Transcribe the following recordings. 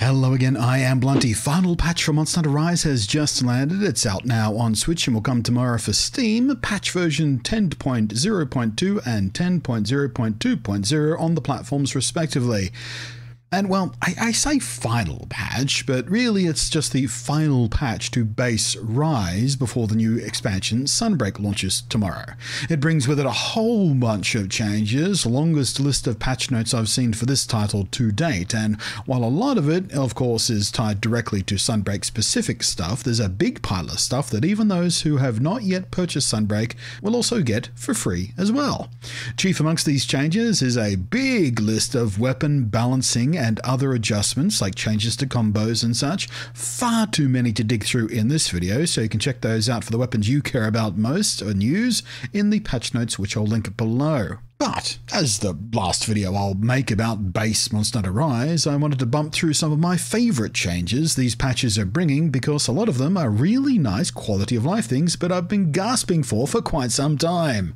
Hello again, I am Blunty. Final patch for Monster Hunter Rise has just landed. It's out now on Switch and will come tomorrow for Steam. Patch version 10.0.2 and 10.0.2.0 on the platforms respectively. And well, I, I, say final patch, but really it's just the final patch to base Rise before the new expansion Sunbreak launches tomorrow. It brings with it a whole bunch of changes, longest list of patch notes I've seen for this title to date, and while a lot of it, of course, is tied directly to Sunbreak specific stuff, there's a big pile of stuff that even those who have not yet purchased Sunbreak will also get for free as well. Chief amongst these changes is a big list of weapon balancing and other adjustments like changes to combos and such. Far too many to dig through in this video, so you can check those out for the weapons you care about most or news in the patch notes, which I'll link below. But, as the last video I'll make about base Monster Hunter Rise, I wanted to bump through some of my favourite changes these patches are bringing because a lot of them are really nice quality of life things but I've been gasping for for quite some time.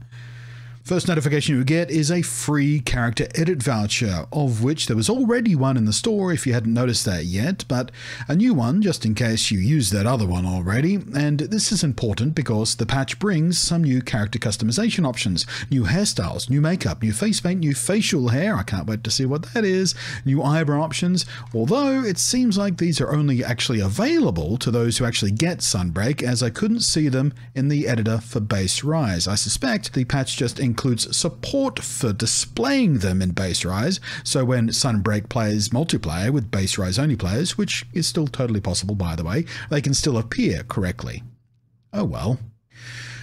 First notification you get is a free character edit voucher, of which there was already one in the store if you hadn't noticed that yet, but a new one just in case you used that other one already. And this is important because the patch brings some new character customization options, new hairstyles, new makeup, new face paint, new facial hair. I can't wait to see what that is, new eyebrow options. Although it seems like these are only actually available to those who actually get Sunbreak, as I couldn't see them in the editor for Base Rise. I suspect the patch just includes support for displaying them in Base Rise, so when Sunbreak plays multiplayer with Base Rise only players, which is still totally possible by the way, they can still appear correctly. Oh well.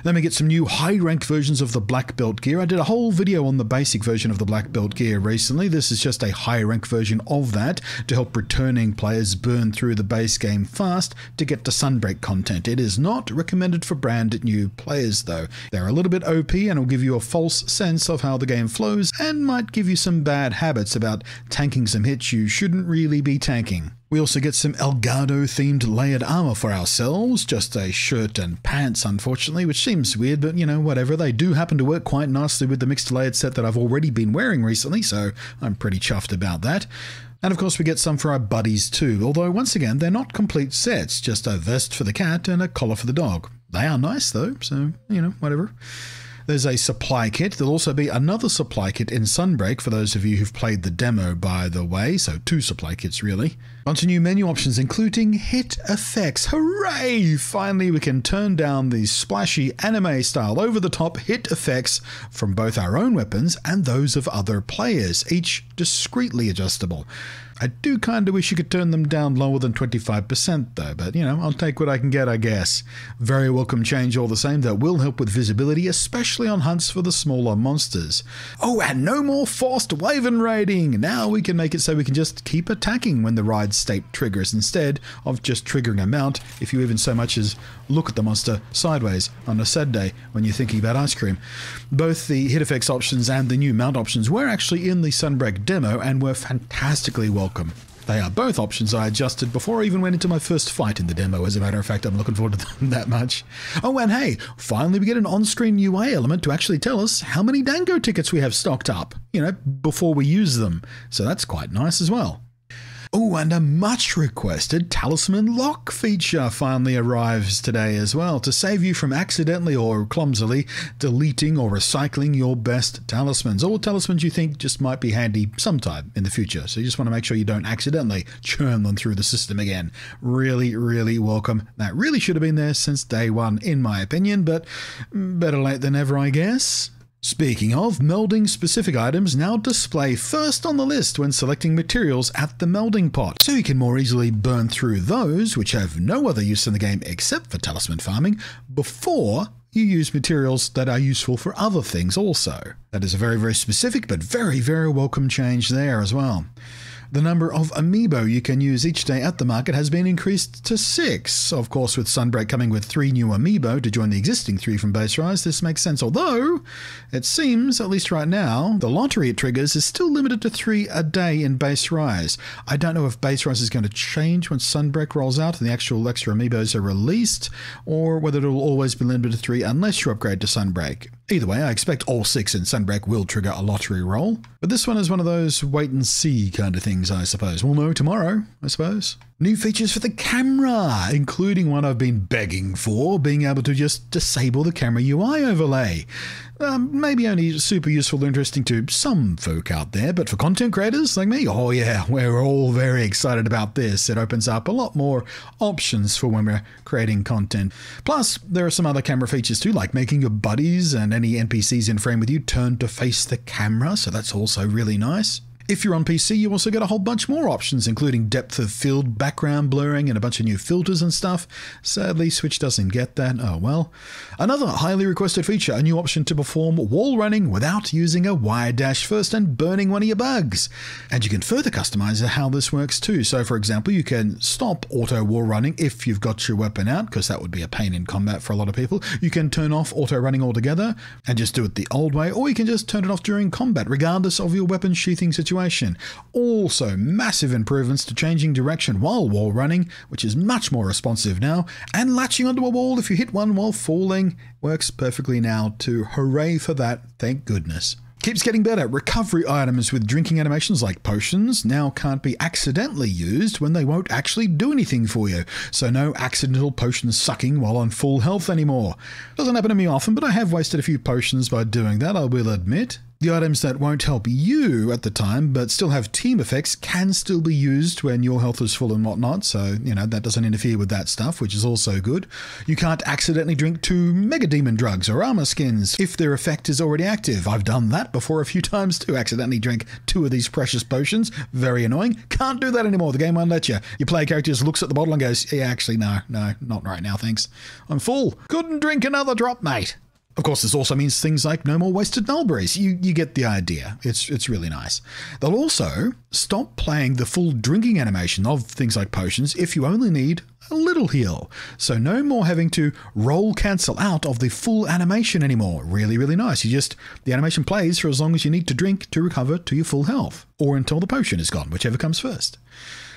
Then we get some new high rank versions of the black belt gear. I did a whole video on the basic version of the black belt gear recently. This is just a high rank version of that to help returning players burn through the base game fast to get to Sunbreak content. It is not recommended for brand new players though. They're a little bit OP and will give you a false sense of how the game flows and might give you some bad habits about tanking some hits you shouldn't really be tanking. We also get some Elgado themed layered armor for ourselves, just a shirt and pants unfortunately, which seems weird, but you know, whatever. They do happen to work quite nicely with the mixed layered set that I've already been wearing recently, so I'm pretty chuffed about that. And of course we get some for our buddies too, although once again they're not complete sets, just a vest for the cat and a collar for the dog. They are nice though, so, you know, whatever. There's a supply kit. There'll also be another supply kit in Sunbreak for those of you who've played the demo, by the way. So, two supply kits, really. Onto new menu options, including hit effects. Hooray! Finally, we can turn down the splashy anime style over the top hit effects from both our own weapons and those of other players, each discreetly adjustable. I do kind of wish you could turn them down lower than 25% though, but you know, I'll take what I can get, I guess. Very welcome change all the same that will help with visibility, especially on hunts for the smaller monsters. Oh, and no more forced Wyvern riding! Now we can make it so we can just keep attacking when the ride state triggers instead of just triggering a mount if you even so much as look at the monster sideways on a sad day when you're thinking about ice cream. Both the hit effects options and the new mount options were actually in the Sunbreak demo and were fantastically welcome. They are both options I adjusted before I even went into my first fight in the demo. As a matter of fact, I'm looking forward to them that much. Oh, and hey, finally we get an on-screen UI element to actually tell us how many Dango tickets we have stocked up, you know, before we use them. So that's quite nice as well. Oh, and a much requested talisman lock feature finally arrives today as well to save you from accidentally or clumsily deleting or recycling your best talismans or talismans you think just might be handy sometime in the future. So you just want to make sure you don't accidentally churn them through the system again. Really, really welcome. That really should have been there since day one, in my opinion, but mm, better late than ever, I guess. Speaking of, melding specific items now display first on the list when selecting materials at the melding pot, so you can more easily burn through those which have no other use in the game except for talisman farming before you use materials that are useful for other things also. That is a very, very specific but very, very welcome change there as well. The number of amiibo you can use each day at the market has been increased to six. Of course, with Sunbreak coming with three new amiibo to join the existing three from Base Rise, this makes sense. Although, it seems, at least right now, the lottery it triggers is still limited to three a day in Base Rise. I don't know if Base Rise is going to change when Sunbreak rolls out and the actual extra amiibos are released, or whether it will always be limited to three unless you upgrade to Sunbreak. Either way, I expect all six in Sunbreak will trigger a lottery roll. But this one is one of those wait and see kind of things, I suppose. We'll know tomorrow, I suppose. New features for the camera, including one I've been begging for, being able to just disable the camera UI overlay. Um, maybe only super useful or interesting to some folk out there, but for content creators like me, oh yeah, we're all very excited about this. It opens up a lot more options for when we're creating content. Plus, there are some other camera features too, like making your buddies and any NPCs in frame with you turn to face the camera, so that's also really nice. If you're on PC, you also get a whole bunch more options, including depth of field, background blurring, and a bunch of new filters and stuff. Sadly, Switch doesn't get that. Oh well. Another highly requested feature a new option to perform wall running without using a wire dash first and burning one of your bugs. And you can further customize how this works too. So, for example, you can stop auto wall running if you've got your weapon out, because that would be a pain in combat for a lot of people. You can turn off auto running altogether and just do it the old way, or you can just turn it off during combat, regardless of your weapon sheathing situation situation. Also, massive improvements to changing direction while wall running, which is much more responsive now, and latching onto a wall if you hit one while falling works perfectly now too. Hooray for that, thank goodness. Keeps getting better. Recovery items with drinking animations like potions now can't be accidentally used when they won't actually do anything for you. So no accidental potion sucking while on full health anymore. Doesn't happen to me often, but I have wasted a few potions by doing that, I will admit. The items that won't help you at the time, but still have team effects, can still be used when your health is full and whatnot. So, you know, that doesn't interfere with that stuff, which is also good. You can't accidentally drink two Mega Demondrugs or Armorskins if their effect is already active. I've done that before a few times too. Accidentally drink two of these precious potions. Very annoying. Can't do that anymore. The game won't let you. Your player character just looks at the bottle and goes, yeah, actually, no, no, not right now, thanks. I'm full. Couldn't drink another drop, mate. Of course, this also means things like no more wasted nulberries. You you get the idea. It's it's really nice. They'll also stop playing the full drinking animation of things like potions if you only need a little heal. So no more having to roll cancel out of the full animation anymore. Really, really nice. You just the animation plays for as long as you need to drink to recover to your full health, or until the potion is gone, whichever comes first.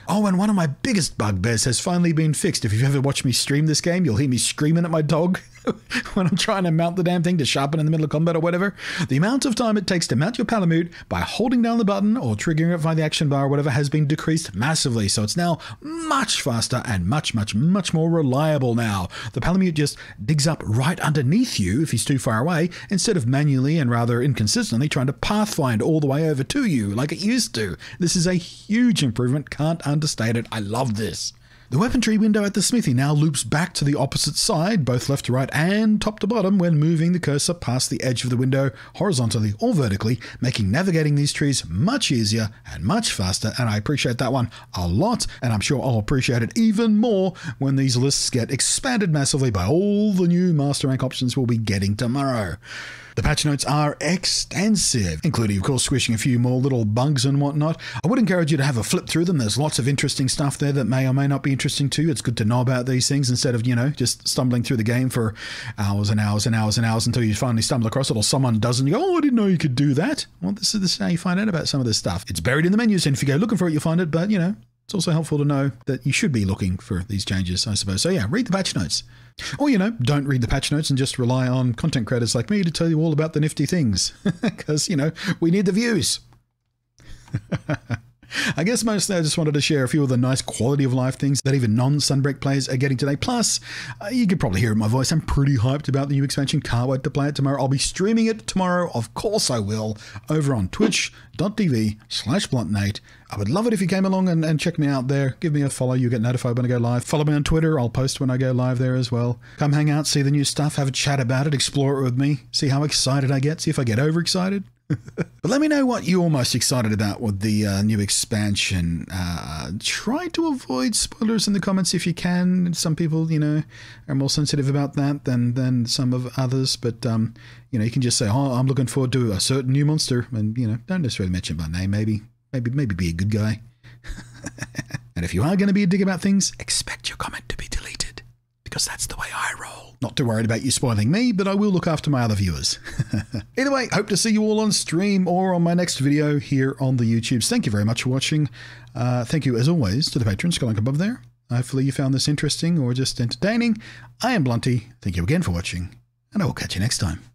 Oh, and one of my biggest bugbears has finally been fixed. If you've ever watched me stream this game, you'll hear me screaming at my dog when I'm trying to mount the damn thing to sharpen in the middle of combat or whatever. The amount of time it takes to mount your Palamute by holding down the button or triggering it via the action bar or whatever has been decreased massively. So it's now much faster and much, much, much more reliable now. The Palamute just digs up right underneath you if he's too far away instead of manually and rather inconsistently trying to pathfind all the way over to you like it used to. This is a huge improvement. Can't understated. I love this. The weaponry window at the smithy now loops back to the opposite side, both left to right and top to bottom, when moving the cursor past the edge of the window horizontally or vertically, making navigating these trees much easier and much faster. And I appreciate that one a lot, and I'm sure I'll appreciate it even more when these lists get expanded massively by all the new master rank options we'll be getting tomorrow. The patch notes are extensive, including, of course, squishing a few more little bugs and whatnot. I would encourage you to have a flip through them. There's lots of interesting stuff there that may or may not be interesting to you. It's good to know about these things instead of, you know, just stumbling through the game for hours and hours and hours and hours until you finally stumble across it or someone does and you go, oh, I didn't know you could do that. Well, this is, this is how you find out about some of this stuff. It's buried in the menus, and if you go looking for it, you'll find it, but, you know, it's also helpful to know that you should be looking for these changes, I suppose. So, yeah, read the patch notes. Or, you know, don't read the patch notes and just rely on content creators like me to tell you all about the nifty things. Because, you know, we need the views. I guess mostly I just wanted to share a few of the nice quality of life things that even non Sunbreak players are getting today. Plus, uh, you can probably hear in my voice, I'm pretty hyped about the new expansion. Can't wait to play it tomorrow. I'll be streaming it tomorrow. Of course I will. Over on twitch.tv slash bluntnate. I would love it if you came along and, and check me out there. Give me a follow. You get notified when I go live. Follow me on Twitter. I'll post when I go live there as well. Come hang out, see the new stuff, have a chat about it, explore it with me, see how excited I get, see if I get overexcited. but let me know what you're most excited about with the uh, new expansion. Uh, try to avoid spoilers in the comments if you can. Some people, you know, are more sensitive about that than than some of others. But um, you know, you can just say, "Oh, I'm looking forward to a certain new monster," and you know, don't necessarily mention my name. Maybe, maybe, maybe be a good guy. and if you are going to be a dig about things, expect your comment to be deleted because that's the way I roll. Not too worried about you spoiling me, but I will look after my other viewers. Either way, hope to see you all on stream or on my next video here on the YouTubes. Thank you very much for watching. Uh, thank you, as always, to the patrons scrolling above there. Hopefully you found this interesting or just entertaining. I am Blunty. Thank you again for watching, and I will catch you next time.